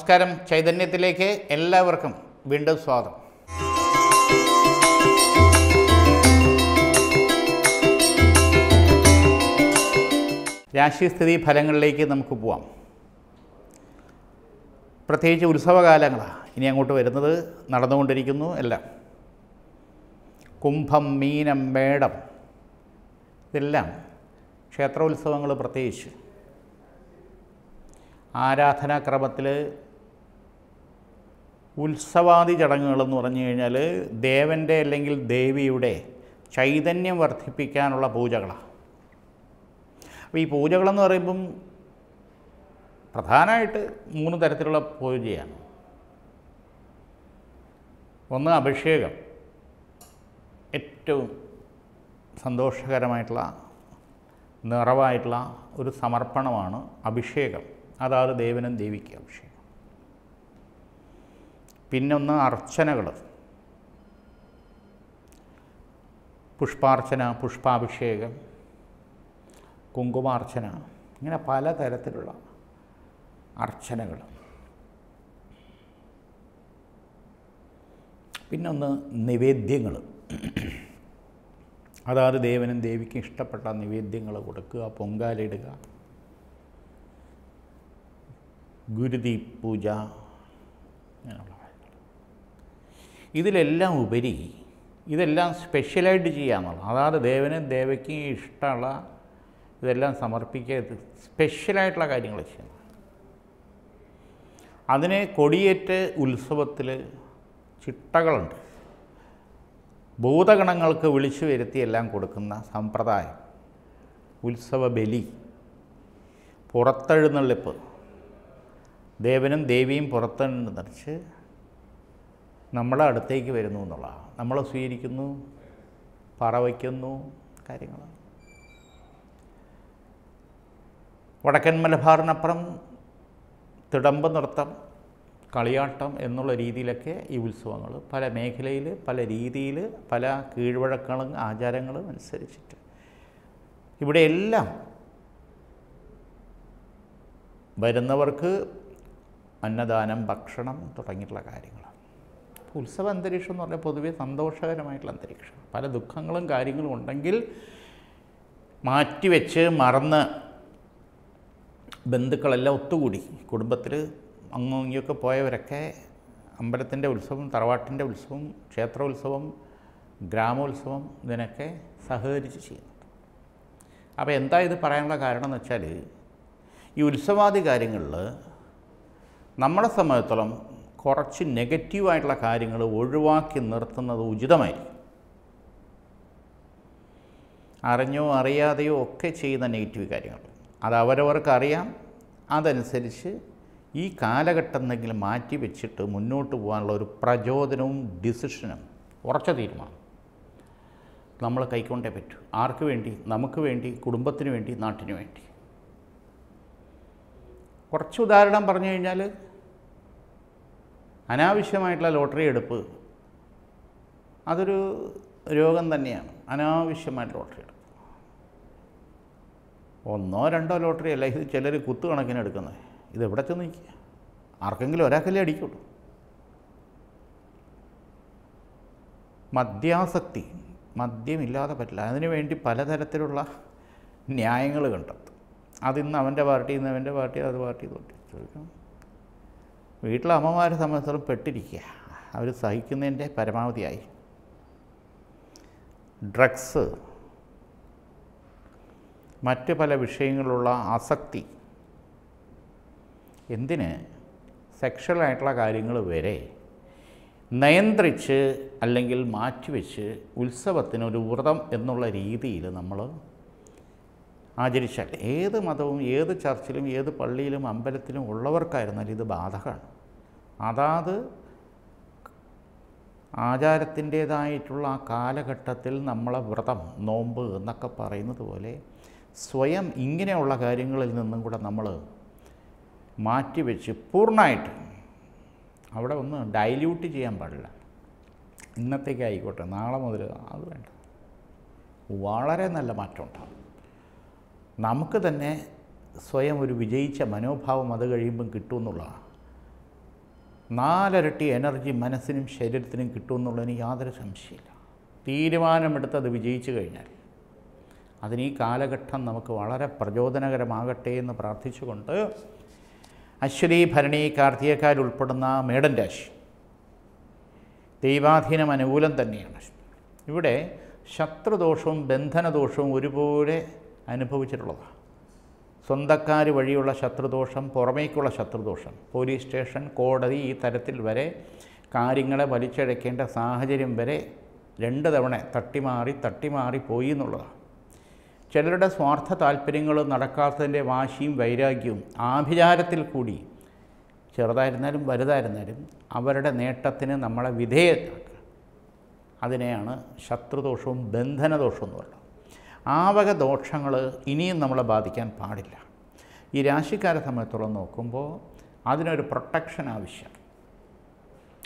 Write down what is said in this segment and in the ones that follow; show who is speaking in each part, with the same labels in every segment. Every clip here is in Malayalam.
Speaker 1: നമസ്കാരം. ചൈതന്യത്തിലേക്ക് എല്ലാവർക്കും വീണ്ടും സ്വാഗതം. രാശിസ്ഥിതി ഫലങ്ങളിലേക്ക് നമുക്ക് പോവാം. പ്രത്യേകിച്ച് ഉത്സവകാലങ്ങളാണ് ഇനി അങ്ങോട്ട് വരുന്നത്. നടന്നുകൊണ്ടിരിക്കുന്നു എല്ലാം. കുംഭം മീനം മേടം ഇതെല്ലാം ക്ഷേത്രോത്സവങ്ങൾ പ്രത്യേകിച്ച്. ആരാധനാക്രമത്തിൽ ഉത്സവാദി ചടങ്ങുകളെന്ന് പറഞ്ഞു കഴിഞ്ഞാൽ ദേവന്റെ അല്ലെങ്കിൽ ദേവിയുടെ ചൈതന്യം വർദ്ധിപ്പിക്കാനുള്ള പൂജകളാണ്. അപ്പോൾ ഈ പൂജകളെന്ന് പറയുമ്പം പ്രധാനമായിട്ട് മൂന്ന് തരത്തിലുള്ള പൂജയാണ്. ഒന്ന് അഭിഷേകം. ഏറ്റവും സന്തോഷകരമായിട്ടുള്ള നിറവായിട്ടുള്ള ഒരു സമർപ്പണമാണ് അഭിഷേകം. അതാത് ദേവനും ദേവിക്ക് അഭിഷേകം. പിന്നൊന്ന് അർച്ചനകൾ. പുഷ്പാർച്ചന പുഷ്പാഭിഷേകം കുങ്കുമാർച്ചന ഇങ്ങനെ പലതരത്തിലുള്ള അർച്ചനകൾ. പിന്നൊന്ന് നിവേദ്യങ്ങൾ. അതാത് ദേവനും ദേവിക്കും ഇഷ്ടപ്പെട്ട നിവേദ്യങ്ങൾ കൊടുക്കുക പൊങ്കാലിടുക. ഗുരുതി പൂജ അങ്ങനെയുള്ള ഇതിലെല്ലാം ഉപരി ഇതെല്ലാം സ്പെഷ്യലായിട്ട് ചെയ്യാമെന്നുള്ള അതായത് ദേവനും ദേവയ്ക്കും ഇഷ്ടമുള്ള ഇതെല്ലാം സമർപ്പിക്കുക സ്പെഷ്യലായിട്ടുള്ള കാര്യങ്ങൾ ചെയ്യുന്നത്. അതിനെ കൊടിയേറ്റ് ഉത്സവത്തിൽ ചിട്ടകളുണ്ട്. ഭൂതഗണങ്ങൾക്ക് വിളിച്ചു വരുത്തി എല്ലാം കൊടുക്കുന്ന സമ്പ്രദായം ഉത്സവ ബലി പുറത്തെഴുന്നള്ളിപ്പ്. ദേവനും ദേവിയും പുറത്തെഴുന്നള്ളിച്ച് നമ്മളെ അടുത്തേക്ക് വരുന്നു എന്നുള്ളതാണ്. നമ്മളെ സ്വീകരിക്കുന്നു പറവയ്ക്കുന്നു കാര്യങ്ങൾ വടക്കൻ മലബാറിനപ്പുറം തിടമ്പ് നൃത്തം കളിയാട്ടം എന്നുള്ള രീതിയിലൊക്കെ ഈ ഉത്സവങ്ങൾ പല മേഖലയിൽ പല രീതിയിൽ പല കീഴ്വഴക്കങ്ങളും ആചാരങ്ങളും അനുസരിച്ചിട്ട്. ഇവിടെ എല്ലാം വരുന്നവർക്ക് അന്നദാനം ഭക്ഷണം തുടങ്ങിയിട്ടുള്ള കാര്യങ്ങൾ. ഉത്സവ അന്തരീക്ഷം എന്ന് പറഞ്ഞാൽ പൊതുവേ സന്തോഷകരമായിട്ടുള്ള അന്തരീക്ഷം. പല ദുഃഖങ്ങളും കാര്യങ്ങളും ഉണ്ടെങ്കിൽ മാറ്റിവെച്ച് മറന്ന് ബന്ധുക്കളെല്ലാം ഒത്തുകൂടി. കുടുംബത്തിൽ അങ്ങും ഇങ്ങൊക്കെ പോയവരൊക്കെ അമ്പലത്തിന്റെ ഉത്സവം തറവാട്ടിന്റെ ഉത്സവം ക്ഷേത്രോത്സവം ഗ്രാമോത്സവം ഇതിനൊക്കെ സഹകരിച്ച് ചെയ്യുന്നുണ്ട്. അപ്പോൾ എന്താ ഇത് പറയാനുള്ള കാരണം എന്ന് വെച്ചാൽ ഈ ഉത്സവാദി കാര്യങ്ങളിൽ നമ്മളെ സംബന്ധിച്ചിടത്തോളം കുറച്ച് നെഗറ്റീവായിട്ടുള്ള കാര്യങ്ങൾ ഒഴിവാക്കി നിർത്തുന്നത് ഉചിതമായിരിക്കും. അറിഞ്ഞോ അറിയാതെയോ ഒക്കെ ചെയ്യുന്ന നെഗറ്റീവ് കാര്യങ്ങൾ. അത് അവരവർക്ക് അറിയാം. അതനുസരിച്ച് ഈ കാലഘട്ടം എന്തെങ്കിലും മാറ്റി വെച്ചിട്ട് മുന്നോട്ട് പോകാനുള്ള ഒരു പ്രചോദനവും ഡിസിഷനും ഉറച്ച തീരുമാനം. നമ്മൾ കൈക്കൊണ്ടേ പറ്റൂ. ആർക്ക് വേണ്ടി? നമുക്ക് വേണ്ടി കുടുംബത്തിന് വേണ്ടി നാട്ടിന് വേണ്ടി. കുറച്ച് ഉദാഹരണം പറഞ്ഞു കഴിഞ്ഞാൽ അനാവശ്യമായിട്ടുള്ള ലോട്ടറി എടുപ്പ് അതൊരു രോഗം തന്നെയാണ്. അനാവശ്യമായിട്ട് ലോട്ടറി എടുപ്പ്. ഒന്നോ രണ്ടോ ലോട്ടറി അല്ല ഇത് ചിലർ കുത്തുകണക്കിന് എടുക്കുന്നത് ഇത് എവിടെ ചെന്ന് നിൽക്കുക? ആർക്കെങ്കിലും ഒരാൾക്കല്ലേ അടിക്കുള്ളൂ. മദ്യാസക്തി മദ്യമില്ലാതെ പറ്റില്ല. അതിനു വേണ്ടി പലതരത്തിലുള്ള ന്യായങ്ങൾ കണ്ടെത്തും. അതിന്ന് അവന്റെ പാർട്ടി ഇന്ന് അവന്റെ പാർട്ടി അത് പാർട്ടി തൊട്ടി ചോദിക്കും. വീട്ടിലെ അമ്മമാരെ സംബന്ധിച്ചിടത്തോളം പെട്ടിരിക്കുക. അവർ സഹിക്കുന്നതിന്റെ പരമാവധിയായി. ഡ്രഗ്സ് മറ്റ് പല വിഷയങ്ങളുള്ള ആസക്തി എന്തിന് സെക്ഷലായിട്ടുള്ള കാര്യങ്ങൾ വരെ നിയന്ത്രിച്ച് അല്ലെങ്കിൽ മാറ്റിവെച്ച് ഉത്സവത്തിന് ഒരു വ്രതം എന്നുള്ള രീതിയിൽ നമ്മൾ ആചരിച്ചാൽ ഏത് മതവും ഏത് ചർച്ചിലും ഏത് പള്ളിയിലും അമ്പലത്തിലും ഉള്ളവർക്കായിരുന്നാലും ഇത് ബാധകമാണ്. അതാത് ആചാരത്തിന്റേതായിട്ടുള്ള ആ കാലഘട്ടത്തിൽ നമ്മളെ വ്രതം നോമ്പ് എന്നൊക്കെ പറയുന്നത് പോലെ സ്വയം ഇങ്ങനെയുള്ള കാര്യങ്ങളിൽ നിന്നും കൂടെ നമ്മൾ മാറ്റിവെച്ച് പൂർണമായിട്ട് അവിടെ ഒന്ന് ഡൈല്യൂട്ട് ചെയ്യാൻ പാടില്ല. ഇന്നത്തേക്ക് ആയിക്കോട്ടെ നാളെ മുതൽ അത് വേണ്ട. വളരെ നല്ല മാറ്റം ഉണ്ടാകും നമുക്ക് തന്നെ സ്വയം ഒരു വിജയിച്ച മനോഭാവം അത് കഴിയുമ്പം കിട്ടുമെന്നുള്ളതാണ്. നാലരട്ടി എനർജി മനസ്സിനും ശരീരത്തിനും കിട്ടുമെന്നുള്ളതിന് യാതൊരു സംശയമില്ല. തീരുമാനമെടുത്ത് അത് വിജയിച്ചു കഴിഞ്ഞാൽ അതിന് ഈ കാലഘട്ടം നമുക്ക് വളരെ പ്രചോദനകരമാകട്ടെ എന്ന് പ്രാർത്ഥിച്ചുകൊണ്ട് അശ്വതി ഭരണി കാർത്തികക്കാൽ ഉൾപ്പെടുന്ന മേടൻ രാശി. ദൈവാധീനം അനുകൂലം തന്നെയാണ്. ഇവിടെ ശത്രുദോഷവും ബന്ധനദോഷവും ഒരുപോലെ അനുഭവിച്ചിട്ടുള്ളതാണ് സ്വന്തക്കാർ വഴിയുള്ള ശത്രുദോഷം പുറമേക്കുള്ള ശത്രുദോഷം പോലീസ് സ്റ്റേഷൻ കോടതി ഈ തരത്തിൽ വരെ കാര്യങ്ങളെ വലിച്ചഴക്കേണ്ട സാഹചര്യം വരെ രണ്ട് തവണ തട്ടിമാറി തട്ടിമാറി പോയി എന്നുള്ളതാണ് ചിലരുടെ സ്വാർത്ഥ താല്പര്യങ്ങൾ നടക്കാത്തതിന്റെ വാശിയും വൈരാഗ്യവും ആഭിചാരത്തിൽ കൂടി ചെറുതായിരുന്നാലും വലുതായിരുന്നാലും അവരുടെ നേട്ടത്തിന് നമ്മളെ വിധേയരാക്കുക. അതിനെയാണ് ശത്രുദോഷവും ബന്ധനദോഷവും എന്ന് പറയുന്നത്. ആ വക ദോഷങ്ങൾ ഇനിയും നമ്മളെ ബാധിക്കാൻ പാടില്ല. ഈ രാശിക്കാരെ സംബന്ധിച്ചോളം നോക്കുമ്പോൾ അതിനൊരു പ്രൊട്ടക്ഷൻ ആവശ്യം.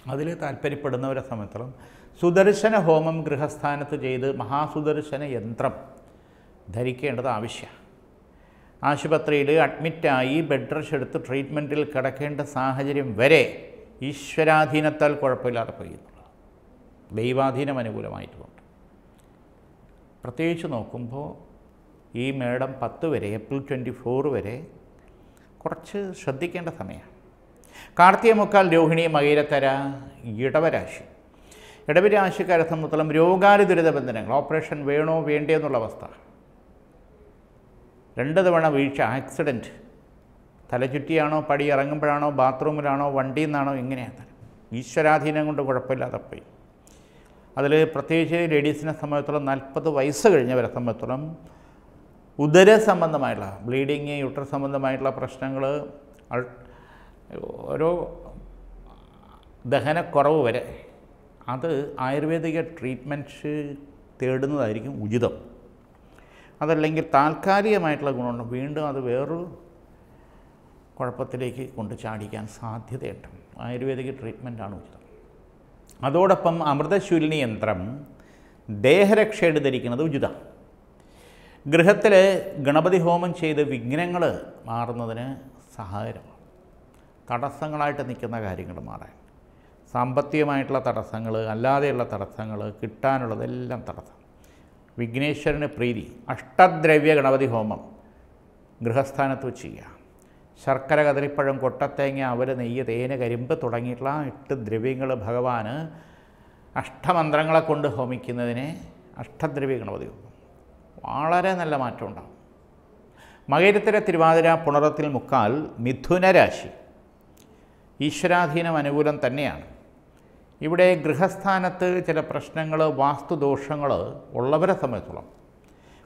Speaker 1: അതിൽ താല്പര്യപ്പെടുന്നവരെ സംബന്ധിച്ചോളം സുദർശന ഹോമം ഗൃഹസ്ഥാനത്ത് ചെയ്ത് മഹാസുദർശന യന്ത്രം ധരിക്കേണ്ടത് ആവശ്യമാണ്. ആശുപത്രിയിൽ അഡ്മിറ്റായി ബെഡ് റെസ്റ്റ് എടുത്ത് ട്രീറ്റ്മെന്റിൽ കിടക്കേണ്ട സാഹചര്യം വരെ ഈശ്വരാധീനത്താൽ കുഴപ്പമില്ലാതെ പോയി ദൈവാധീനം അനുകൂലമായിട്ടുണ്ട് പ്രത്യേകിച്ച് നോക്കുമ്പോൾ ഈ മേഡം പത്ത് വരെ ഏപ്രിൽ ട്വന്റി ഫോർ വരെ കുറച്ച് ശ്രദ്ധിക്കേണ്ട സമയമാണ്. കാർത്തിക മുക്കാൽ രോഹിണി മകയിലത്തര ഇടവരാശി. ഇടവരാശിക്കാരെ സംബന്ധിച്ചിടത്തോളം രോഗാനുദുരിത ബന്ധനങ്ങൾ ഓപ്പറേഷൻ വേണോ വേണ്ടേ എന്നുള്ള അവസ്ഥ. രണ്ട് തവണ വീഴ്ച ആക്സിഡന്റ്. തലചുറ്റിയാണോ പടി ഇറങ്ങുമ്പോഴാണോ ബാത്റൂമിലാണോ വണ്ടിയിൽ നിന്നാണോ എങ്ങനെയാണ് ഈശ്വരാധീനം കൊണ്ട് കുഴപ്പമില്ലാതെ പോയി. അതിൽ പ്രത്യേകിച്ച് ലേഡീസിനെ സംബന്ധിച്ചിടത്തോളം നാൽപ്പത് വയസ്സ് കഴിഞ്ഞവരെ സംബന്ധിച്ചിടത്തോളം ഉദര സംബന്ധമായിട്ടുള്ള ബ്ലീഡിങ് യൂട്ടർ സംബന്ധമായിട്ടുള്ള പ്രശ്നങ്ങൾ ഓരോ ദഹനക്കുറവ് വരെ അത് ആയുർവേദിക ട്രീറ്റ്മെന്റ്സ് തേടുന്നതായിരിക്കും ഉചിതം. അതല്ലെങ്കിൽ താൽക്കാലികമായിട്ടുള്ള ഗുണമുണ്ട് വീണ്ടും അത് വേറൊരു കുഴപ്പത്തിലേക്ക് കൊണ്ട് ചാടിക്കാൻ സാധ്യതയുണ്ട്. ആയുർവേദിക ട്രീറ്റ്മെന്റാണ് ഉചിതം. അതോടൊപ്പം അമൃതശൂലിനി യന്ത്രം ദേഹരക്ഷയുടെ ധരിക്കുന്നത് ഉചിതം. ഗൃഹത്തിൽ ഗണപതി ഹോമം ചെയ്ത് വിഘ്നങ്ങൾ മാറുന്നതിന് സഹായകരമാണ്. തടസ്സങ്ങളായിട്ട് നിൽക്കുന്ന കാര്യങ്ങൾ മാറാൻ. സാമ്പത്തികമായിട്ടുള്ള തടസ്സങ്ങൾ അല്ലാതെയുള്ള തടസ്സങ്ങൾ കിട്ടാനുള്ളതെല്ലാം തടസ്സം. വിഘ്നേശ്വരന് പ്രീതി അഷ്ടദ്രവ്യ ഗണപതി ഹോമം ഗൃഹസ്ഥാനത്ത് വെച്ച് ചെയ്യുക. ശർക്കര കതിരിപ്പഴം കൊട്ടത്തേങ്ങ അവർ നെയ്യ് തേന് കരിമ്പ് തുടങ്ങിയിട്ടുള്ള എട്ട് ദ്രവ്യങ്ങൾ ഭഗവാന് അഷ്ടമന്ത്രങ്ങളെ കൊണ്ട് ഹോമിക്കുന്നതിനെ അഷ്ടദ്രവ്യ ഗണപതി വളരെ നല്ല മാറ്റം ഉണ്ടാകും മകരത്തിലെ തിരുവാതിര പുണറത്തിൽ മുക്കാൽ മിഥുനരാശി ഈശ്വരാധീനം അനുകൂലം തന്നെയാണ്. ഇവിടെ ഗൃഹസ്ഥാനത്ത് ചില പ്രശ്നങ്ങൾ വാസ്തുദോഷങ്ങൾ ഉള്ളവരെ സംബന്ധിച്ചോളം.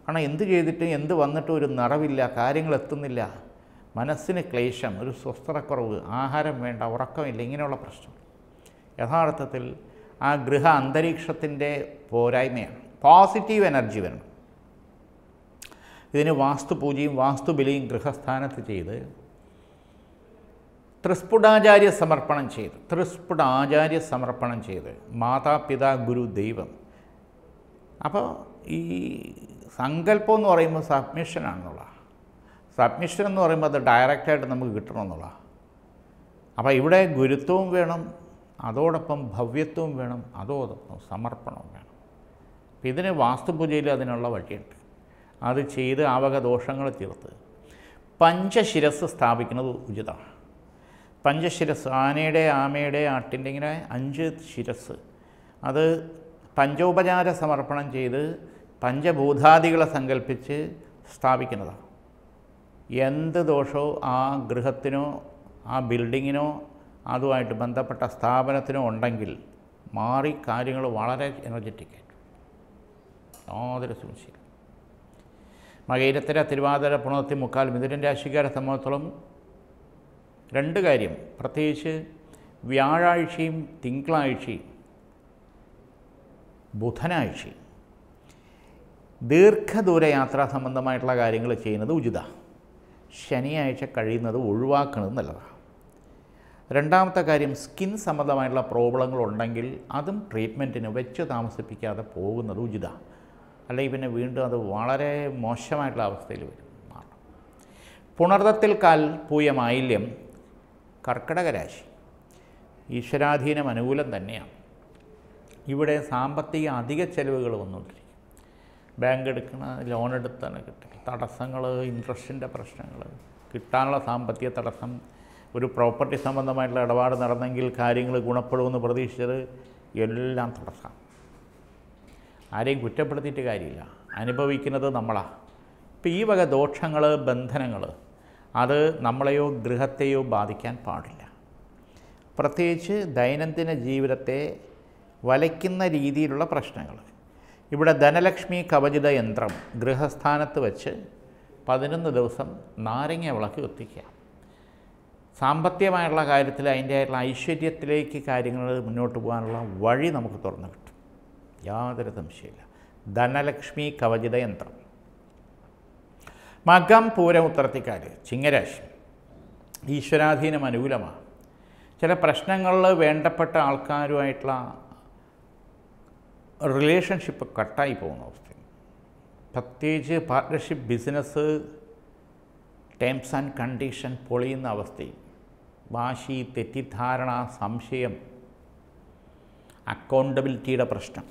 Speaker 1: കാരണം എന്ത് ചെയ്തിട്ട് എന്ത് വന്നിട്ടും ഒരു നിറവില്ല കാര്യങ്ങൾ എത്തുന്നില്ല. മനസ്സിന് ക്ലേശം ഒരു സ്വസ്ഥതക്കുറവ് ആഹാരം വേണ്ട ഉറക്കമില്ല ഇങ്ങനെയുള്ള പ്രശ്നം. യഥാർത്ഥത്തിൽ ആ ഗൃഹ അന്തരീക്ഷത്തിന്റെ പോരായ്മയാണ്. പോസിറ്റീവ് എനർജി വരണം ഇതിന് വാസ്തുപൂജയും വാസ്തുബലിയും ഗൃഹസ്ഥാനത്ത് ചെയ്ത് ത്രിസ്ഫുടാചാര്യ സമർപ്പണം ചെയ്ത് ത്രിസ്ഫുടാചാര്യ സമർപ്പണം ചെയ്ത് മാതാപിതാ ഗുരു ദൈവം. അപ്പോൾ ഈ സങ്കല്പം എന്ന് പറയുമ്പോൾ സബ്മിഷനാണെന്നുള്ള സബ്മിഷൻ എന്ന് പറയുമ്പോൾ അത് ഡയറക്റ്റായിട്ട് നമുക്ക് കിട്ടണമെന്നുള്ളതാണ്. അപ്പോൾ ഇവിടെ ഗുരുത്വവും വേണം അതോടൊപ്പം ഭവ്യത്വവും വേണം അതോടൊപ്പം സമർപ്പണവും വേണം. അപ്പം ഇതിന് വാസ്തുപൂജയിൽ അതിനുള്ള വഴിയുണ്ട്. അത് ചെയ്ത് ആവക ദോഷങ്ങൾ തീർത്ത്. പഞ്ചശിരസ് സ്ഥാപിക്കുന്നത് ഉചിതമാണ്. പഞ്ചശിരസ് ആനയുടെ ആമയുടെ ആട്ടിന്റെ ഇങ്ങനെ അഞ്ച് ശിരസ്. അത് പഞ്ചോപചാര സമർപ്പണം ചെയ്ത് പഞ്ചഭൂതാദികളെ സങ്കല്പിച്ച് സ്ഥാപിക്കുന്നതാണ്. എന്ത് ദോഷവും ആ ഗൃഹത്തിനോ ആ ബിൽഡിങ്ങിനോ അതുമായിട്ട് ബന്ധപ്പെട്ട സ്ഥാപനത്തിനോ ഉണ്ടെങ്കിൽ മാറി കാര്യങ്ങൾ വളരെ എനർജറ്റിക്കായിട്ട് യാതൊരു സംശയം മകയിരത്തിര തിരുവാതിര പുണർത്തി മുക്കാൽ മിഥുരൻ രാശിക്കാരെ സംബന്ധിച്ചോളം രണ്ട് കാര്യം. പ്രത്യേകിച്ച് വ്യാഴാഴ്ചയും തിങ്കളാഴ്ചയും ബുധനാഴ്ചയും ദീർഘദൂര യാത്രാ സംബന്ധമായിട്ടുള്ള കാര്യങ്ങൾ ചെയ്യുന്നത് ഉചിത ശനിയാഴ്ച കഴിയുന്നത് ഒഴിവാക്കുന്നത് നല്ലതാണ്. രണ്ടാമത്തെ കാര്യം സ്കിൻ സംബന്ധമായിട്ടുള്ള പ്രോബ്ലങ്ങൾ ഉണ്ടെങ്കിൽ അതും ട്രീറ്റ്മെന്റിന് വെച്ച് താമസിപ്പിക്കാതെ പോകുന്നത് ഉചിതമാണ്. അല്ലെങ്കിൽ പിന്നെ വീണ്ടും അത് വളരെ മോശമായിട്ടുള്ള അവസ്ഥയിൽ വരും. മാറണം പുണർത്തത്തിൽ കാൽ പൂയ മാലിന്യം കർക്കിടക രാശി. ഈശ്വരാധീനം അനുകൂലം തന്നെയാണ്. ഇവിടെ സാമ്പത്തിക അധിക വന്നുകൊണ്ടിരിക്കും ബാങ്ക് എടുക്കണ ലോൺ എടുത്താണ് കിട്ടുക. തടസ്സങ്ങൾ ഇൻട്രസ്റ്റിന്റെ പ്രശ്നങ്ങൾ കിട്ടാനുള്ള സാമ്പത്തിക തടസ്സം ഒരു പ്രോപ്പർട്ടി സംബന്ധമായിട്ടുള്ള ഇടപാട് നടന്നെങ്കിൽ കാര്യങ്ങൾ ഗുണപ്പെടുമെന്ന് പ്രതീക്ഷിച്ചത് എല്ലാം തടസ്സം. ആരെയും കുറ്റപ്പെടുത്തിയിട്ട് കാര്യമില്ല. അനുഭവിക്കുന്നത് നമ്മളാണ് ഇപ്പം ഈ വക ദോഷങ്ങൾ ബന്ധനങ്ങൾ അത് നമ്മളെയോ ഗൃഹത്തെയോ ബാധിക്കാൻ പാടില്ല. പ്രത്യേകിച്ച് ദൈനംദിന ജീവിതത്തെ വലയ്ക്കുന്ന രീതിയിലുള്ള പ്രശ്നങ്ങൾ. ഇവിടെ ധനലക്ഷ്മി കവചിത യന്ത്രം ഗൃഹസ്ഥാനത്ത് വെച്ച് പതിനൊന്ന് ദിവസം നാരങ്ങ വിളക്ക് കത്തിക്കുക. സാമ്പത്തികമായുള്ള കാര്യത്തിൽ അതിന്റെ ആയിട്ടുള്ള ഐശ്വര്യത്തിലേക്ക് കാര്യങ്ങൾ മുന്നോട്ട് പോകാനുള്ള വഴി നമുക്ക് തുറന്നു കിട്ടും. യാതൊരു സംശയമില്ല ധനലക്ഷ്മി കവചിത യന്ത്രം. മകം പൂരം ഉത്തരത്തിക്കാർ ചിങ്ങരാശി. ഈശ്വരാധീനം അനുകൂലമാണ്. ചില പ്രശ്നങ്ങളിൽ വേണ്ടപ്പെട്ട ആൾക്കാരുമായിട്ടുള്ള റിലേഷൻഷിപ്പ് കട്ടായി പോകുന്ന അവസ്ഥയാണ്. പ്രത്യേകിച്ച് partnership business terms and condition പൊളിയുന്ന അവസ്ഥയും വാശി തെറ്റിദ്ധാരണ സംശയം അക്കൗണ്ടബിലിറ്റിയുടെ പ്രശ്നം.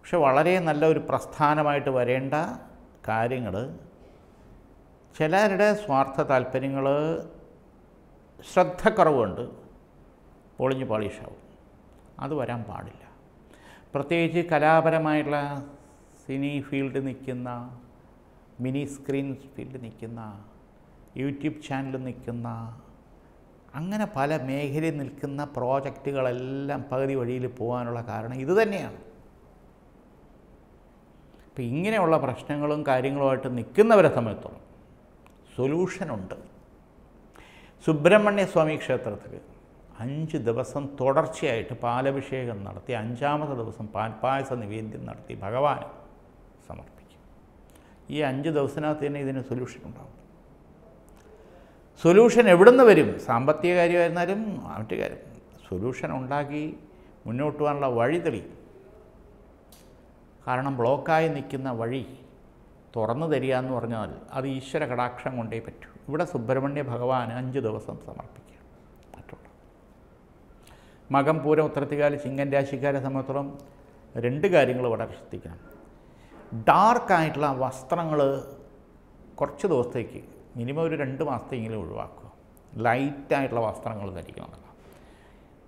Speaker 1: പക്ഷെ വളരെ നല്ല ഒരു പ്രസ്ഥാനമായിട്ട് വരേണ്ട കാര്യങ്ങൾ ചിലരുടെ സ്വാർത്ഥ താല്പര്യങ്ങൾ ശ്രദ്ധക്കുറവുണ്ട് പൊളിഞ്ഞ് പാളീഷാവും. അത് വരാൻ പാടില്ല. പ്രത്യേകിച്ച് കലാപരമായിട്ടുള്ള സിനി ഫീൽഡ് നിൽക്കുന്ന മിനി സ്ക്രീൻ ഫീൽഡ് നിൽക്കുന്ന യൂട്യൂബ് ചാനൽ നിൽക്കുന്ന അങ്ങനെ പല മേഖലയിൽ നിൽക്കുന്ന പ്രോജക്റ്റുകളെല്ലാം പകുതി വഴിയിൽ പോകാനുള്ള കാരണം ഇതുതന്നെയാണ് തന്നെയാണ്. ഇപ്പം ഇങ്ങനെയുള്ള പ്രശ്നങ്ങളും കാര്യങ്ങളുമായിട്ട് നിൽക്കുന്നവരെ സമയത്തോളം സൊല്യൂഷനുണ്ട് സുബ്രഹ്മണ്യ സ്വാമി ക്ഷേത്രത്തിൽ അഞ്ച് ദിവസം തുടർച്ചയായിട്ട് പാലഭിഷേകം നടത്തി അഞ്ചാമത്തെ ദിവസം പാൽപ്പായസ നിവേദ്യം നടത്തി ഭഗവാന് സമർപ്പിക്കും. ഈ അഞ്ച് ദിവസത്തിനകത്ത് തന്നെ ഇതിന് സൊല്യൂഷൻ ഉണ്ടാകും സൊല്യൂഷൻ എവിടുന്ന് വരും? സാമ്പത്തിക കാര്യമായിരുന്നാലും മറ്റു കാര്യം. സൊല്യൂഷൻ ഉണ്ടാക്കി മുന്നോട്ട് പോകാനുള്ള വഴി തെളിയും. കാരണം ബ്ലോക്കായി നിൽക്കുന്ന വഴി തുറന്നു തരിക എന്ന് പറഞ്ഞാൽ അത് ഈശ്വര കടാക്ഷം കൊണ്ടേ പറ്റൂ. ഇവിടെ സുബ്രഹ്മണ്യ ഭഗവാൻ അഞ്ച് ദിവസം സമർപ്പിക്കുക മറ്റുള്ള മകം പൂരം ഉത്തരത്തിക്കാൽ ചിങ്ങൻ രാശിക്കാരെ സംബന്ധിച്ചിടത്തോളം രണ്ട് കാര്യങ്ങൾ വളരെ ശ്രദ്ധിക്കണം ഡാർക്കായിട്ടുള്ള വസ്ത്രങ്ങൾ കുറച്ച് ദിവസത്തേക്ക് മിനിമം ഒരു രണ്ട് മാസത്തെങ്കിലും ഒഴിവാക്കുക. ലൈറ്റായിട്ടുള്ള വസ്ത്രങ്ങൾ ധരിക്കണം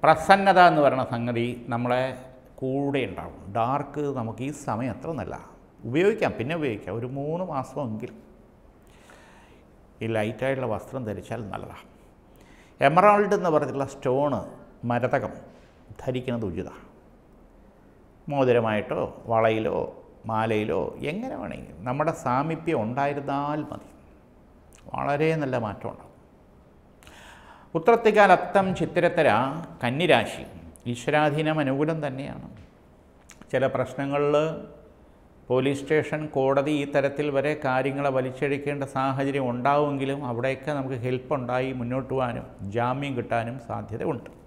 Speaker 1: പ്രസന്നത എന്ന് പറയുന്ന സംഗതി നമ്മളെ കൂടെ ഉണ്ടാവും. ഡാർക്ക് നമുക്ക് ഈ സമയം അത്ര നല്ല ഉപയോഗിക്കാം പിന്നെ ഉപയോഗിക്കാം. ഒരു മൂന്ന് മാസമെങ്കിലും ഈ ലൈറ്റായിട്ടുള്ള വസ്ത്രം ധരിച്ചാൽ നല്ലതാണ് എമറാൾഡ് എന്ന് പറഞ്ഞിട്ടുള്ള സ്റ്റോണ് മരതകം ധരിക്കുന്നത് ഉചിതമാണ് മോതിരമായിട്ടോ വളയിലോ മാലയിലോ എങ്ങനെ വേണമെങ്കിലും. നമ്മുടെ സാമീപ്യം ഉണ്ടായിരുന്നാൽ മതി. വളരെ നല്ല മാറ്റമുണ്ടാകും ഉത്രത്തിക്കാൽ അത്തം ചിത്തിരത്തര കന്നിരാശി. ഈശ്വരാധീനം അനുകൂലം തന്നെയാണ്. ചില പ്രശ്നങ്ങളിൽ പോലീസ് സ്റ്റേഷൻ കോടതി ഈ തരത്തിൽ വരെ കാര്യങ്ങളെ വലിച്ചഴിക്കേണ്ട സാഹചര്യം ഉണ്ടാവുമെങ്കിലും അവിടെയൊക്കെ നമുക്ക് ഹെൽപ്പ് ഉണ്ടായി മുന്നോട്ട് പോകാനും ജാമ്യം കിട്ടാനും സാധ്യതയുണ്ട്.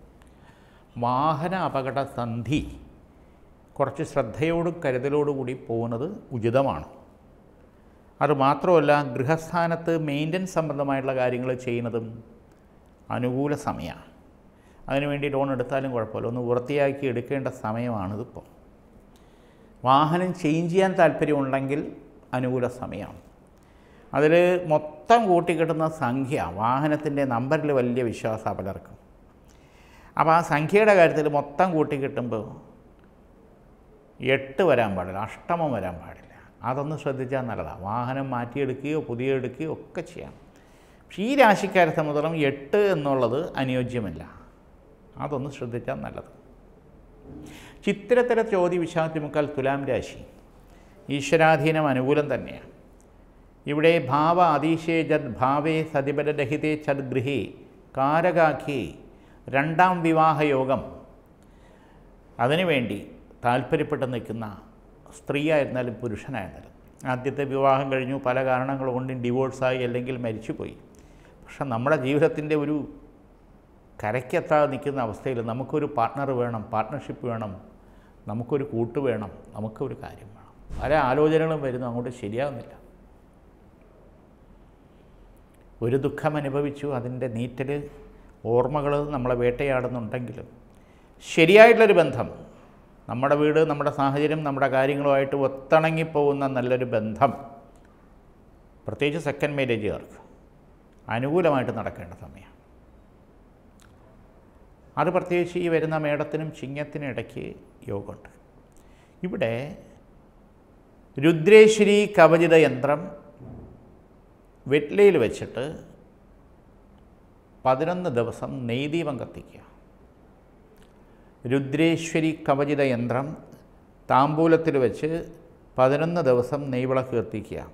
Speaker 1: വാഹന അപകട സന്ധി കുറച്ച് ശ്രദ്ധയോടും കരുതലോടുകൂടി പോകുന്നത് ഉചിതമാണ്. അതുമാത്രമല്ല ഗൃഹസ്ഥാനത്ത് മെയിന്റനൻസ് സംബന്ധമായിട്ടുള്ള കാര്യങ്ങൾ ചെയ്യുന്നതും അനുകൂല സമയമാണ്. അതിനുവേണ്ടി ലോൺ എടുത്താലും കുഴപ്പമില്ല. ഒന്ന് വൃത്തിയാക്കി എടുക്കേണ്ട സമയമാണിതിപ്പോൾ വാഹനം ചേഞ്ച് ചെയ്യാൻ താല്പര്യമുണ്ടെങ്കിൽ അനുകൂല സമയമാണ്. അതിൽ മൊത്തം കൂട്ടിക്കിട്ടുന്ന സംഖ്യ വാഹനത്തിന്റെ നമ്പറിൽ വലിയ വിശ്വാസമാണ് പലർക്കും. അപ്പോൾ ആ സംഖ്യയുടെ കാര്യത്തിൽ മൊത്തം കൂട്ടി കിട്ടുമ്പോൾ എട്ട് വരാൻ പാടില്ല അഷ്ടമം വരാൻ പാടില്ല. അതൊന്ന് ശ്രദ്ധിച്ചാൽ നല്ലതാണ് വാഹനം മാറ്റിയെടുക്കുകയോ പുതിയ എടുക്കുകയോ ഒക്കെ ചെയ്യാം. പക്ഷേ ഈ രാശിക്കാരെ സംബന്ധിച്ചിടത്തോളം എട്ട് എന്നുള്ളത് അനുയോജ്യമല്ല. അതൊന്ന് ശ്രദ്ധിച്ചാൽ നല്ലത്. ചിത്രത്തര ചോദ്യ വിശാന്തിമുക്കാൽ തുലാം രാശി ഈശ്വരാധീനം അനുകൂലം തന്നെയാണ്. ഇവിടെ ഭാവ അതീശേ ജദ് ഭാവേ സതിപരരഹിതേ ചദ് ഗൃഹേ കാരകാഖ്യേ രണ്ടാം വിവാഹയോഗം. അതിനുവേണ്ടി താല്പര്യപ്പെട്ട് നിൽക്കുന്ന സ്ത്രീയായിരുന്നാലും പുരുഷനായിരുന്നാലും. ആദ്യത്തെ വിവാഹം കഴിഞ്ഞു. പല കാരണങ്ങൾ കൊണ്ടും ഡിവോഴ്സായി അല്ലെങ്കിൽ മരിച്ചുപോയി. പക്ഷെ നമ്മുടെ ജീവിതത്തിന്റെ ഒരു കരയ്ക്കെത്താതെ നിൽക്കുന്ന അവസ്ഥയിൽ നമുക്കൊരു പാർട്ട്ണർ വേണം പാർട്ട്ണർഷിപ്പ് വേണം നമുക്കൊരു കൂട്ട് വേണം നമുക്കൊരു കാര്യം വേണം. പല ആലോചനകളും വരുന്നു. അങ്ങോട്ട് ശരിയാകുന്നില്ല ഒരു ദുഃഖം അനുഭവിച്ചു. അതിന്റെ നീറ്റൽ ഓർമ്മകൾ നമ്മളെ വേട്ടയാടുന്നുണ്ടെങ്കിലും ശരിയായിട്ടുള്ളൊരു ബന്ധം നമ്മുടെ വീട് നമ്മുടെ സാഹചര്യം നമ്മുടെ കാര്യങ്ങളുമായിട്ട് ഒത്തിണങ്ങിപ്പോകുന്ന നല്ലൊരു ബന്ധം പ്രത്യേകിച്ച് സെക്കൻഡ് മാരേജുകാർക്ക് അനുകൂലമായിട്ട് നടക്കേണ്ട സമയമാണ് അത് പ്രത്യേകിച്ച് ഈ വരുന്ന മേടത്തിനും ചിങ്ങത്തിനും ഇടയ്ക്ക് യോഗമുണ്ട്. ഇവിടെ രുദ്രേശ്വരി കവചിത യന്ത്രം വെറ്റ്ലയിൽ വെച്ചിട്ട് പതിനൊന്ന് ദിവസം നെയ്ദീപം കത്തിക്കുക. രുദ്രേശ്വരി കവചിത യന്ത്രം താമ്പൂലത്തിൽ വെച്ച് പതിനൊന്ന് ദിവസം നെയ്വിളക്ക് കത്തിക്കുക.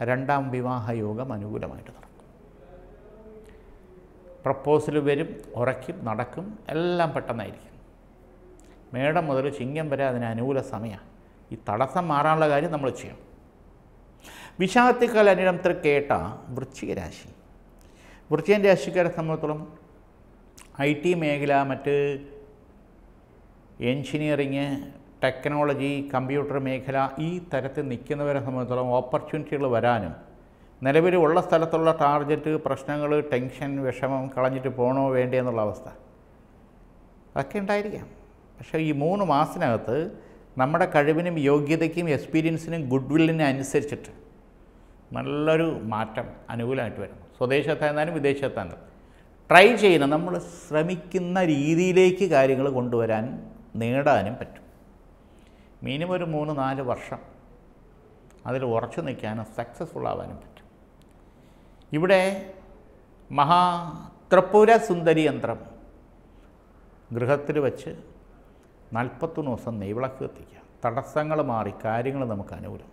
Speaker 1: രണ്ടാം വിവാഹയോഗം അനുകൂലമായിട്ട് നടക്കും. പ്രപ്പോസൽ വരും ഉറയ്ക്കും നടക്കും എല്ലാം പെട്ടെന്നായിരിക്കും. മേടം മുതൽ ചിങ്ങം വരെ അതിന് അനുകൂല സമയമാണ്. ഈ തടസ്സം മാറാനുള്ള കാര്യം നമ്മൾ ചെയ്യണം. വിശാഖത്തിക്കാൽ അനിടത്തിൽ കേട്ട വൃശ്ചിക രാശി വൃശ്ചികൻ രാശിക്കാരെ സംബന്ധിച്ചോളം ഐ ടി മേഖല മറ്റ് എൻജിനീയറിങ് ടെക്നോളജി കമ്പ്യൂട്ടർ മേഖല ഈ തരത്തിൽ നിൽക്കുന്നവരെ സംബന്ധിച്ചിടത്തോളം ഓപ്പർച്യൂണിറ്റികൾ വരാനും നിലവിലുള്ള സ്ഥലത്തുള്ള ടാർഗറ്റ് പ്രശ്നങ്ങൾ ടെൻഷൻ വിഷമം കളഞ്ഞിട്ട് പോകണോ വേണ്ടേ എന്നുള്ള അവസ്ഥ. അതൊക്കെ ഉണ്ടായിരിക്കാം. പക്ഷേ ഈ മൂന്ന് മാസത്തിനകത്ത് നമ്മുടെ കഴിവിനും യോഗ്യതയ്ക്കും എക്സ്പീരിയൻസിനും ഗുഡ് വില്ലിനും അനുസരിച്ചിട്ട് നല്ലൊരു മാറ്റം അനുകൂലമായിട്ട് വരുന്നു. സ്വദേശത്തായിരുന്നാലും വിദേശത്തായിരുന്നാലും. ട്രൈ ചെയ്യുന്ന നമ്മൾ ശ്രമിക്കുന്ന രീതിയിലേക്ക് കാര്യങ്ങൾ കൊണ്ടുവരാൻ നേടാനും പറ്റും. മിനിമം ഒരു മൂന്ന് നാല് വർഷം അതിൽ ഉറച്ചു നിൽക്കാനും സക്സസ്ഫുൾ ആവാനും പറ്റും. ഇവിടെ മഹാ ത്രിപുര സുന്ദരി യന്ത്രം ഗൃഹത്തിൽ വച്ച് നാൽപ്പത്തൊന്ന് ദിവസം നെയ്വിളക്ക് കത്തിക്കുക. തടസ്സങ്ങൾ മാറി കാര്യങ്ങൾ നമുക്ക് അനുകൂലം.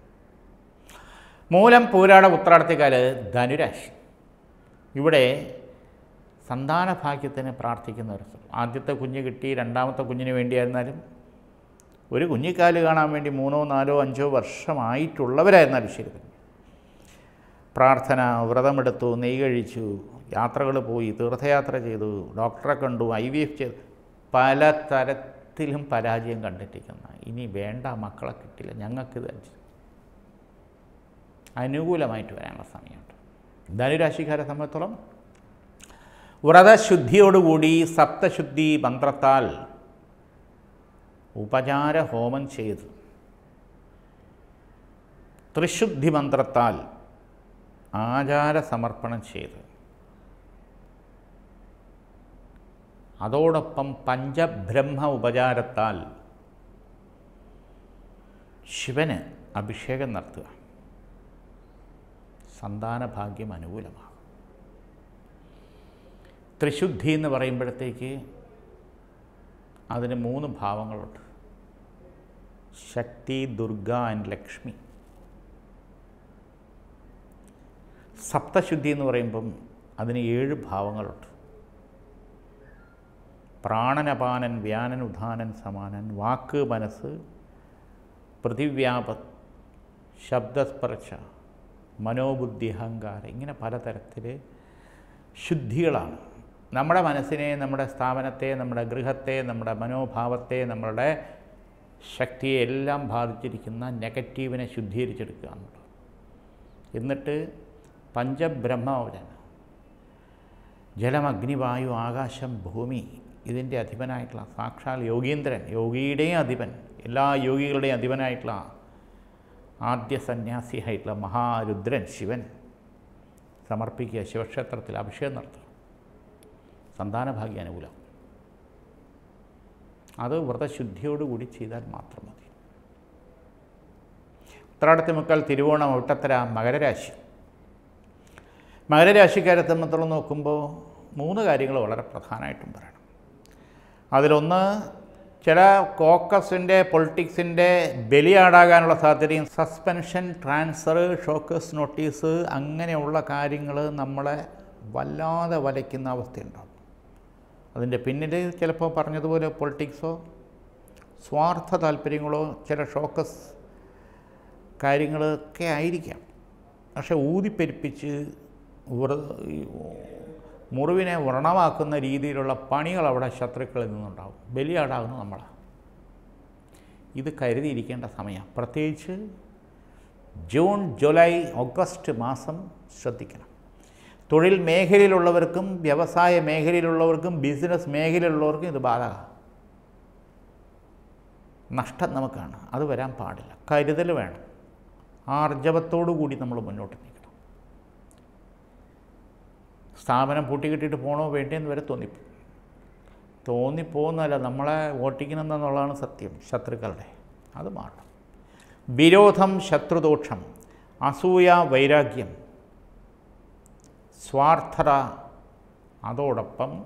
Speaker 1: മൂലം പൂരാട ഉത്രാടത്തിക്കാൽ ധനുരാശി. ഇവിടെ സന്താന ഭാഗ്യത്തിന് പ്രാർത്ഥിക്കുന്ന ഒരു ആദ്യത്തെ കുഞ്ഞ് കിട്ടി രണ്ടാമത്തെ കുഞ്ഞിന് വേണ്ടിയായിരുന്നാലും ഒരു കുഞ്ഞിക്കാൽ കാണാൻ വേണ്ടി മൂന്നോ നാലോ അഞ്ചോ വർഷമായിട്ടുള്ളവരായിരുന്നാലും ശരി. പ്രാർത്ഥന വ്രതമെടുത്തു നെയ് കഴിച്ചു യാത്രകൾ പോയി തീർത്ഥയാത്ര ചെയ്തു ഡോക്ടറെ കണ്ടു ഐ വി എഫ് ചെയ്തു. പല തരത്തിലും പരാജയം കണ്ടിട്ടിരിക്കുന്ന ഇനി വേണ്ട മക്കളെ കിട്ടില്ല ഞങ്ങൾക്കിത് അനുകൂലമായിട്ട് വരാനുള്ള സമയമുണ്ട് ധനുരാശിക്കാരെ സംബന്ധിച്ചോളം വ്രതശുദ്ധിയോടുകൂടി സപ്തശുദ്ധി മന്ത്രത്താൽ ഉപചാര ഹോമം ചെയ്ത് ത്രിശുദ്ധി മന്ത്രത്താൽ ആചാര സമർപ്പണം ചെയ്ത് അതോടൊപ്പം പഞ്ചബ്രഹ്മ ഉപചാരത്താൽ ശിവന് അഭിഷേകം നടത്തുക. സന്താനഭാഗ്യം അനുകൂലമാകും. ത്രിശുദ്ധി എന്ന് പറയുമ്പോഴത്തേക്ക് അതിന് മൂന്ന് ഭാവങ്ങളുണ്ട്. ശക്തി ദുർഗ ആൻഡ് ലക്ഷ്മി. സപ്തശുദ്ധി എന്ന് പറയുമ്പം അതിന് ഏഴ് ഭാവങ്ങളുണ്ട്. പ്രാണനപാനൻ വ്യാനൻ ഉദാനൻ സമാനൻ വാക്ക് മനസ്സ് പൃഥിവ്യാപ ശബ്ദസ്പർശ മനോബുദ്ധി അഹങ്കാരം ഇങ്ങനെ പലതരത്തിൽ ശുദ്ധികളാണ്. നമ്മുടെ മനസ്സിനെ നമ്മുടെ സ്ഥാപനത്തെ നമ്മുടെ ഗൃഹത്തെ നമ്മുടെ മനോഭാവത്തെ നമ്മളുടെ ശക്തിയെ എല്ലാം ബാധിച്ചിരിക്കുന്ന നെഗറ്റീവിനെ ശുദ്ധീകരിച്ചെടുക്കുക എന്നുള്ളത്. എന്നിട്ട് പഞ്ചബ്രഹ്മവചന ജലം അഗ്നിവായു ആകാശം ഭൂമി ഇതിന്റെ അധിപനായിട്ടുള്ള സാക്ഷാൽ യോഗീന്ദ്രൻ യോഗിയുടെയും അധിപൻ എല്ലാ യോഗികളുടെയും അധിപനായിട്ടുള്ള ആദ്യ സന്യാസിയായിട്ടുള്ള മഹാരുദ്രൻ ശിവൻ സമർപ്പിക്കുക ശിവക്ഷേത്രത്തിൽ അഭിഷേകം നടത്തുക. സന്താനഭാഗ്യ അനുകൂലം അത് വ്രതശുദ്ധിയോടുകൂടി ചെയ്താൽ മാത്രം മതി. ഉത്രാടത്തി മുക്കാൽ തിരുവോണം ഒട്ടത്തര മകരരാശി. മകരരാശിക്കാരെ സംബന്ധിച്ചോളം നോക്കുമ്പോൾ മൂന്ന് കാര്യങ്ങൾ വളരെ പ്രധാനമായിട്ടും പറയണം. അതിലൊന്ന് ചില കോക്കസിന്റെ പൊളിറ്റിക്സിന്റെ ബലിയാടാകാനുള്ള സാധ്യതയും സസ്പെൻഷൻ ട്രാൻസ്ഫർ ഷോക്കേഴ്സ് നോട്ടീസ് അങ്ങനെയുള്ള കാര്യങ്ങൾ നമ്മളെ വല്ലാതെ വലയ്ക്കുന്ന അവസ്ഥയുണ്ടാകും. അതിന്റെ പിന്നിൽ ചിലപ്പോൾ പറഞ്ഞതുപോലെ പൊളിറ്റിക്സോ സ്വാർത്ഥ താല്പര്യങ്ങളോ ചില ഷോക്കസ് കാര്യങ്ങളൊക്കെ ആയിരിക്കാം. പക്ഷെ ഊതിപ്പെരിപ്പിച്ച് മുറിവിനെ വ്രണമാക്കുന്ന രീതിയിലുള്ള പണികൾ അവിടെ ശത്രുക്കളിൽ നിന്നുണ്ടാവും ബലിയാടാകുന്നു നമ്മളാണ്. ഇത് കരുതിയിരിക്കേണ്ട സമയം. പ്രത്യേകിച്ച് ജൂൺ ജൂലൈ ഓഗസ്റ്റ് മാസം ശ്രദ്ധിക്കണം. തൊഴിൽ മേഖലയിലുള്ളവർക്കും വ്യവസായ മേഖലയിലുള്ളവർക്കും ബിസിനസ് മേഖലയിലുള്ളവർക്കും ഇത് ബാധക നഷ്ടം നമുക്കാണ് അത് വരാൻ പാടില്ല. കരുതൽ വേണം. ആർജവത്തോടു കൂടി നമ്മൾ മുന്നോട്ട് നീക്കണം സ്ഥാപനം പൂട്ടിക്കിട്ടിട്ട് പോകണോ വേണ്ടേന്ന് വരെ തോന്നിപ്പോ തോന്നിപ്പോകുന്നതല്ല നമ്മളെ ഓട്ടിക്കണമെന്നുള്ളതാണ് സത്യം ശത്രുക്കളുടെ. അത് മാറണം വിരോധം ശത്രുദോഷം അസൂയ വൈരാഗ്യം സ്വാർത്ഥത അതോടൊപ്പം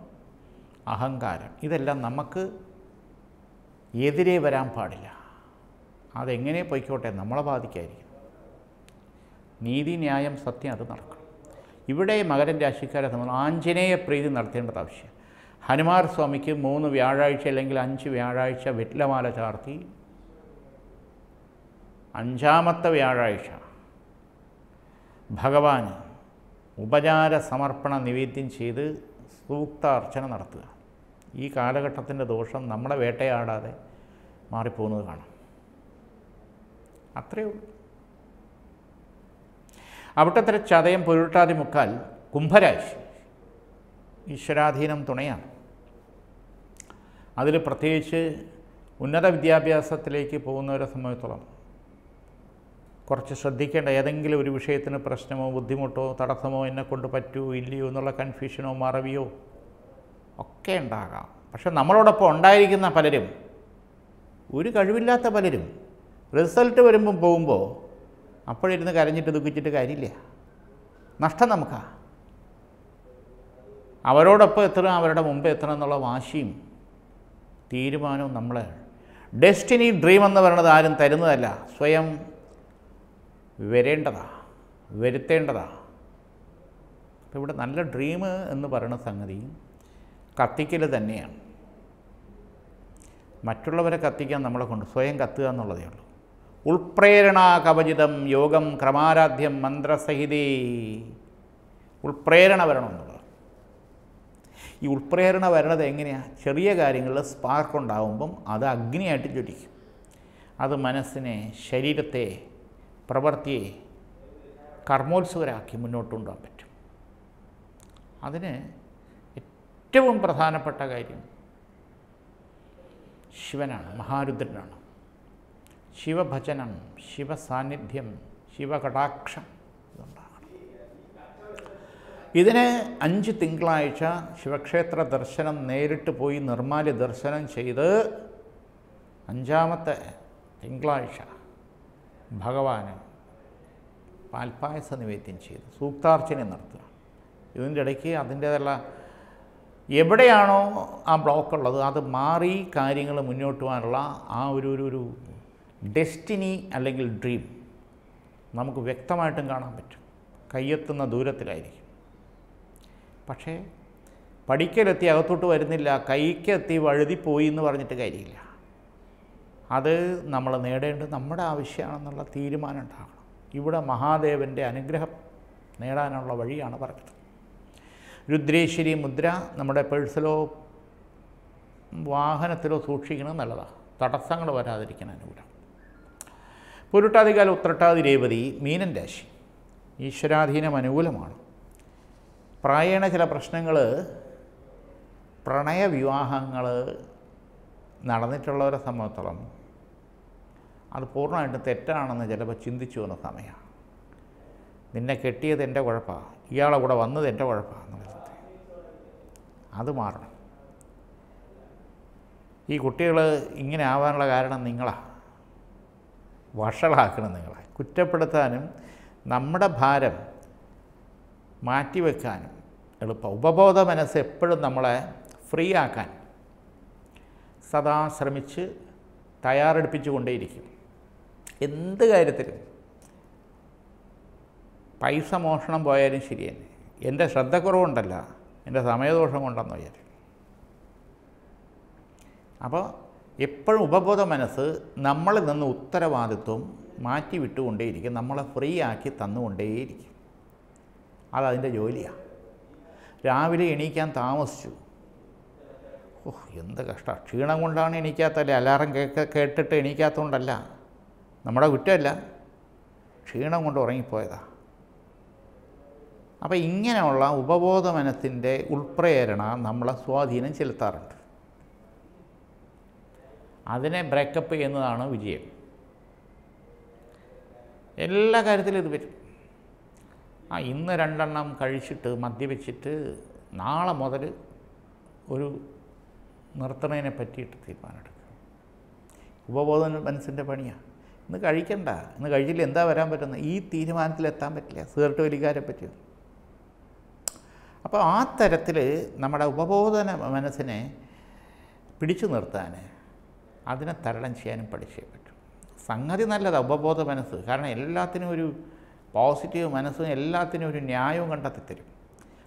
Speaker 1: അഹങ്കാരം. ഇതെല്ലാം നമുക്ക് എതിരെ വരാൻ പാടില്ല. അതെങ്ങനെ പൊയ്ക്കോട്ടെ നമ്മളെ ബാധിക്കായിരിക്കും. നീതി ന്യായം സത്യം അത് നടക്കണം. ഇവിടെ മകരൻ രാശിക്കാരെ നമ്മൾ ആഞ്ജനേയ പ്രീതി നടത്തേണ്ടത് ആവശ്യം. ഹനുമാർ സ്വാമിക്ക് മൂന്ന് വ്യാഴാഴ്ച അല്ലെങ്കിൽ അഞ്ച് വ്യാഴാഴ്ച വെറ്റിലമാല ചാർത്തി. അഞ്ചാമത്തെ വ്യാഴാഴ്ച ഭഗവാന് ഉപചാര സമർപ്പണ നിവേദ്യം ചെയ്ത് സൂക്ത അർച്ചന നടത്തുക. ഈ കാലഘട്ടത്തിന്റെ ദോഷം നമ്മളെ വേട്ടയാടാതെ മാറിപ്പോകുന്നത് കാണാം. അത്രയേ ഉള്ളൂ. അവിട്ടത്തര ചതയം പൊരുട്ടാതി മുക്കാൽ കുംഭരാശി. ഈശ്വരാധീനം തുണയാണ്. അതിൽ പ്രത്യേകിച്ച് ഉന്നത വിദ്യാഭ്യാസത്തിലേക്ക് പോകുന്നവരെ സംബന്ധിച്ചോളം കുറച്ച് ശ്രദ്ധിക്കേണ്ട ഏതെങ്കിലും ഒരു വിഷയത്തിന് പ്രശ്നമോ ബുദ്ധിമുട്ടോ തടസ്സമോ എന്നെ കൊണ്ട് പറ്റുമോ ഇല്ലയോ എന്നുള്ള കൺഫ്യൂഷനോ മറവിയോ ഒക്കെ ഉണ്ടാകാം. പക്ഷെ നമ്മളോടൊപ്പം ഉണ്ടായിരിക്കുന്ന പലരും ഒരു കഴിവില്ലാത്ത പലരും റിസൾട്ട് വരുമ്പം പോകുമ്പോൾ അപ്പോഴിരുന്ന് കരഞ്ഞിട്ട് ദുഃഖിച്ചിട്ട് കാര്യമില്ല. നഷ്ടം നമുക്കാ. അവരോടൊപ്പം എത്തണം അവരുടെ മുമ്പ് എത്തണം എന്നുള്ള വാശിയും തീരുമാനവും നമ്മളെ ഡെസ്റ്റിനി ഡ്രീം എന്ന് പറയുന്നത് ആരും തരുന്നതല്ല. സ്വയം വരേണ്ടതാ വരുത്തേണ്ടതാ. അപ്പോൾ ഇവിടെ നല്ല ഡ്രീം എന്ന് പറയുന്ന സംഗതി കത്തിക്കൽ തന്നെയാണ്. മറ്റുള്ളവരെ കത്തിക്കാൻ നമ്മളെ കൊണ്ട് സ്വയം കത്തുക എന്നുള്ളതേ ഉള്ളൂ. ഉൾപ്രേരണ കവചിതം യോഗം ക്രമാരാധ്യം മന്ത്രസഹിതി. ഉൾപ്രേരണ വരണമെന്നുള്ളത് ഈ ഉൾപ്രേരണ വരണത് എങ്ങനെയാണ് ചെറിയ കാര്യങ്ങളിൽ സ്പാർക്ക് ഉണ്ടാകുമ്പം അത് അഗ്നിയായിട്ട് ജ്വലിക്കും. അത് മനസ്സിനെ ശരീരത്തെ പ്രവൃത്തിയെ കർമ്മോത്സവരാക്കി മുന്നോട്ട് കൊണ്ടുപോകാൻ പറ്റും. അതിന് ഏറ്റവും പ്രധാനപ്പെട്ട കാര്യം ശിവനാണ് മഹാരുദ്രനാണ്. ശിവഭജനം ശിവസാന്നിധ്യം ശിവകടാക്ഷം ഇതുണ്ടാകണം. ഇതിന് അഞ്ച് തിങ്കളാഴ്ച ശിവക്ഷേത്ര ദർശനം നേരിട്ട് പോയി നിർമാല്യ ദർശനം ചെയ്ത് അഞ്ചാമത്തെ തിങ്കളാഴ്ച ഭഗവാന് പാൽപ്പായസ നിവേദ്യം ചെയ്ത് സൂക്താർച്ചന നടത്തുക. ഇതിന്റെ ഇടയ്ക്ക് അതിന്റേതുള്ള എവിടെയാണോ ആ ബ്ലോക്ക് ഉള്ളത് അത് മാറി കാര്യങ്ങൾ മുന്നോട്ട് പോകാനുള്ള ആ ഒരു ഒരു ഡെസ്റ്റിനി അല്ലെങ്കിൽ ഡ്രീം നമുക്ക് വ്യക്തമായിട്ടും കാണാൻ പറ്റും. കയ്യെത്തുന്ന ദൂരത്തിലായിരിക്കും. പക്ഷേ പഠിക്കലെത്തി അകത്തോട്ട് വരുന്നില്ല കൈക്കെത്തി വഴുതിപ്പോയി എന്ന് പറഞ്ഞിട്ട് കാര്യമില്ല. അത് നമ്മൾ നേടേണ്ടത് നമ്മുടെ ആവശ്യമാണെന്നുള്ള തീരുമാനം ഉണ്ടാകണം. ഇവിടെ മഹാദേവന്റെ അനുഗ്രഹം നേടാനുള്ള വഴിയാണ് പറഞ്ഞത്. രുദ്രേശ്വരി മുദ്ര നമ്മുടെ പേഴ്സിലോ വാഹനത്തിലോ സൂക്ഷിക്കണം നല്ലതാണ് തടസ്സങ്ങൾ വരാതിരിക്കാൻ അനുകൂലം പൊരുട്ടാതികാല ഉത്രട്ടാതി രേവതി മീനൻ രാശി. ഈശ്വരാധീനം അനുകൂലമാണ്. പ്രായേണ ചില പ്രശ്നങ്ങൾ പ്രണയവിവാഹങ്ങൾ നടന്നിട്ടുള്ളവരെ സംബന്ധിച്ചോളം അത് പൂർണമായിട്ടും തെറ്റാണെന്ന് ചിലപ്പോൾ ചിന്തിച്ചു വന്ന സമയമാണ്. നിന്നെ കെട്ടിയത് എന്റെ കുഴപ്പമാണ്. ഇയാളെ കൂടെ വന്നത് എന്റെ കുഴപ്പമാണ് അത് മാറണം. ഈ കുട്ടികൾ ഇങ്ങനെ ആവാനുള്ള കാരണം നിങ്ങളാണ്. വഷളാക്കണം നിങ്ങളെ. കുറ്റപ്പെടുത്താനും നമ്മുടെ ഭാരം മാറ്റിവെക്കാനും എളുപ്പം. ഉപബോധ മനസ്സ് എപ്പോഴും നമ്മളെ ഫ്രീ ആക്കാൻ സദാ ശ്രമിച്ച് തയ്യാറെടുപ്പിച്ചു കൊണ്ടേയിരിക്കും എന്ത് കാര്യത്തിലും പൈസ മോഷണം പോയാലും ശരി തന്നെ എന്റെ ശ്രദ്ധക്കുറവുണ്ടല്ല. എന്റെ സമയദോഷം കൊണ്ടെന്ന് വിചാരിക്കും. അപ്പോൾ എപ്പോഴും ഉപബോധ മനസ്സ് നമ്മളിൽ നിന്ന് ഉത്തരവാദിത്വം മാറ്റി വിട്ടുകൊണ്ടേയിരിക്കും നമ്മളെ ഫ്രീ ആക്കി തന്നുകൊണ്ടേയിരിക്കും. അതതിന്റെ ജോലിയാണ് രാവിലെ എണീക്കാൻ താമസിച്ചു. ഓഹ് എന്ത് കഷ്ടം. ക്ഷീണം കൊണ്ടാണ് എണീക്കാത്തല്ലേ? അലാറം കേൾക്ക കേട്ടിട്ട് എണീക്കാത്തതുകൊണ്ടല്ല നമ്മുടെ കുറ്റമല്ല. ക്ഷീണം കൊണ്ട് ഉറങ്ങിപ്പോയതാണ് അപ്പോൾ ഇങ്ങനെയുള്ള ഉപബോധ മനസ്സിന്റെ ഉൾപ്രേരണ നമ്മളെ സ്വാധീനം ചെലുത്താറുണ്ട്. അതിനെ ബ്രേക്കപ്പ് ചെയ്യുന്നതാണ് വിജയം. എല്ലാ കാര്യത്തിലും ഇത് വരും. ആ ഇന്ന് രണ്ടെണ്ണം കഴിച്ചിട്ട് മദ്യപിച്ചിട്ട് നാളെ മുതൽ ഒരു നിർത്തണതിനെ പറ്റിയിട്ട് തീരുമാനമെടുക്കുക. ഉപബോധ മനസ്സിന്റെ പണിയാണ് ഇന്ന് കഴിക്കണ്ട. ഇന്ന് കഴിച്ചില്ല എന്താ വരാൻ പറ്റുന്നത് ഈ തീരുമാനത്തിലെത്താൻ പറ്റില്ല. സിഗരറ്റ് വലിക്കാരെ പറ്റിയോ? അപ്പോൾ ആ തരത്തിൽ നമ്മുടെ ഉപബോധന മനസ്സിനെ പിടിച്ചു നിർത്താൻ അതിനെ തരണം ചെയ്യാനും പഠിച്ചേ പറ്റും സംഗതി നല്ലതാണ് ഉപബോധ മനസ്സ്. കാരണം എല്ലാത്തിനും ഒരു പോസിറ്റീവ് മനസ്സും എല്ലാത്തിനും ഒരു ന്യായവും കണ്ടെത്തി തരും.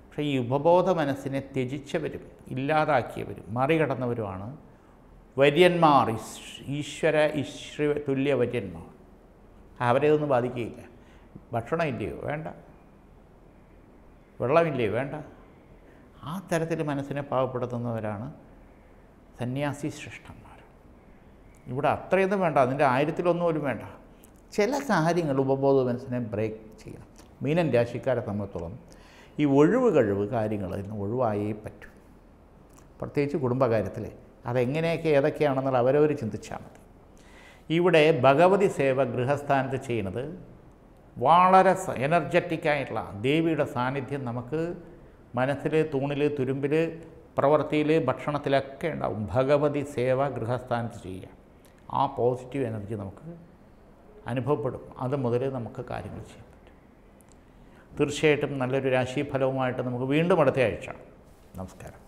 Speaker 1: പക്ഷേ ഈ ഉപബോധ മനസ്സിനെ ത്യജിച്ചവരും ഇല്ലാതാക്കിയവരും മറികടന്നവരുമാണ് വര്യന്മാർ. ഈശ്വര ഈശ്വര തുല്യ വര്യന്മാർ. അവരെ ഒന്നും ബാധിക്കുകയില്ല. ഭക്ഷണം ഇല്ലയോ? വേണ്ട. വെള്ളമില്ലയോ? വേണ്ട. ആ തരത്തിൽ മനസ്സിനെ പാവപ്പെടുത്തുന്നവരാണ് സന്യാസി ശ്രേഷ്ഠന്മാർ. ഇവിടെ അത്രയൊന്നും വേണ്ട അതിന്റെ ആയിരത്തിലൊന്നും പോലും വേണ്ട. ചില കാര്യങ്ങൾ ഉപബോധ മനസ്സിനെ ബ്രേക്ക് ചെയ്യണം. മീനൻ രാശിക്കാരെ സംബന്ധിച്ചോളം ഈ ഒഴിവ് കഴിവ് കാര്യങ്ങൾ ഇന്ന് ഒഴിവായേ പറ്റൂ. പ്രത്യേകിച്ച് കുടുംബകാര്യത്തിൽ അതെങ്ങനെയൊക്കെ ഏതൊക്കെയാണെന്നുള്ള അവരവർ ചിന്തിച്ചാൽ മതി. ഇവിടെ ഭഗവതി സേവ ഗൃഹസ്ഥാനത്ത് ചെയ്യുന്നത് വളരെ എനർജറ്റിക്കായിട്ടുള്ള ദേവിയുടെ സാന്നിധ്യം നമുക്ക് മനസ്സിൽ തൂണിൽ തുരുമ്പിൽ പ്രവൃത്തിയിൽ ഭക്ഷണത്തിലൊക്കെ ഉണ്ടാവും. ഭഗവതി സേവ ഗൃഹസ്ഥാനത്ത് ചെയ്യുക. ആ പോസിറ്റീവ് എനർജി നമുക്ക് അനുഭവപ്പെടും. അത് മുതലേ നമുക്ക് കാര്യങ്ങൾ ചെയ്യാൻ പറ്റും. തീർച്ചയായിട്ടും നല്ലൊരു രാശിഫലവുമായിട്ട് നമുക്ക് വീണ്ടും അടുത്ത ആഴ്ച നമസ്കാരം.